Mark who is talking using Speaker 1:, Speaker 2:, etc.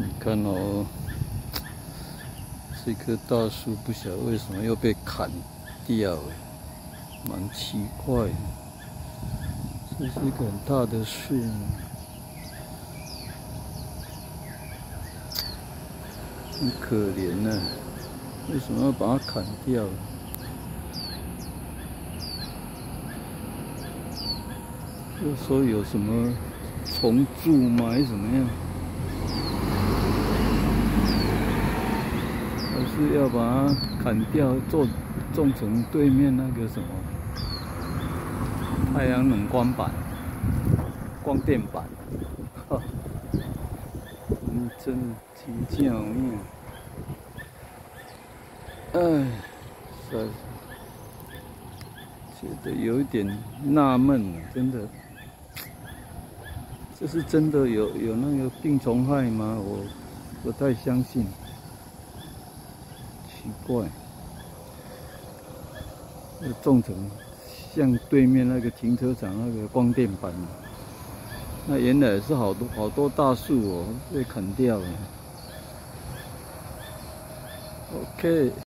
Speaker 1: 你看哦，这棵大树不晓得为什么又被砍掉了，蛮奇怪的。这是一个很大的树，很可怜呢。为什么要把它砍掉？又说有什么虫蛀吗？还是怎么样？是要把它砍掉，做种成对面那个什么太阳能光板、光电板。哈，你真挺巧妙。哎，是，觉得有一点纳闷，真的，这是真的有有那个病虫害吗？我不太相信。奇怪，那种成像对面那个停车场那个光电板，那原来是好多好多大树哦，被砍掉了。OK。